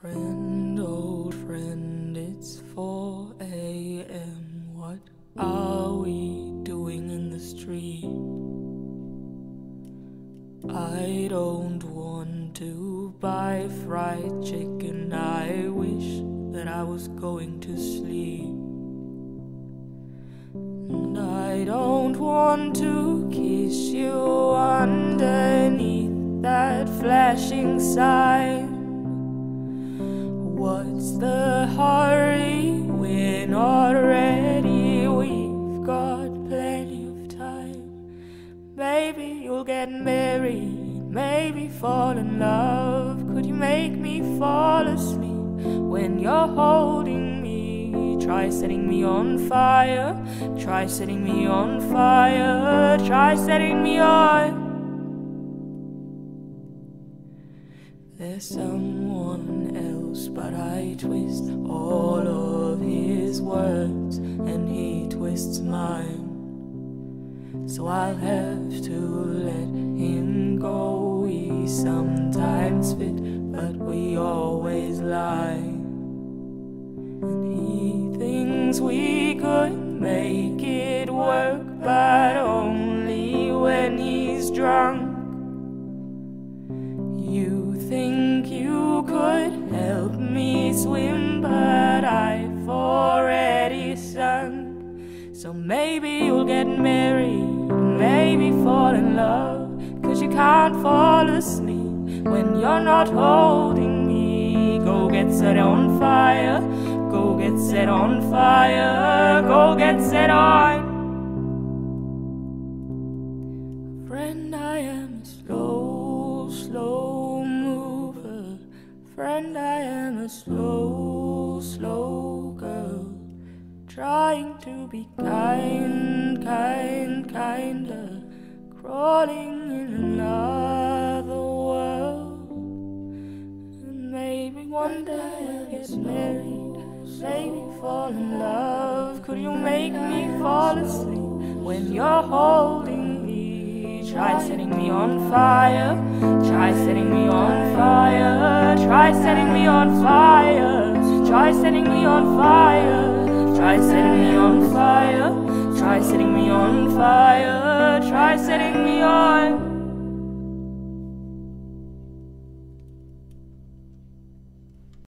Friend, old friend, it's 4 a.m. What are we doing in the street? I don't want to buy fried chicken. I wish that I was going to sleep. And I don't want to kiss you underneath that flashing sign. What's the hurry? We're not ready. We've got plenty of time. Maybe you'll get married. Maybe fall in love. Could you make me fall asleep when you're holding me? Try setting me on fire. Try setting me on fire. Try setting me on. There's someone else, but I twist all of his words and he twists mine. So I'll have to let him go. We sometimes fit, but we always lie. And he thinks we could make it work, but only when he's drunk. You think you could swim, but I've already sunk. So maybe you'll get married, maybe fall in love. Cause you can't fall asleep when you're not holding me. Go get set on fire, go get set on fire, go get set on. Friend, I am slow, Friend, I am a slow, slow girl. Trying to be kind, kind, kinder. Crawling in another world. And maybe one day I'll get married. Maybe fall in love. Could you make me fall asleep when you're holding? Try setting me on fire. Try setting me on fire. Try setting me on fire. Try setting me on fire. Try setting me on fire. Try setting me on fire. Try setting me on.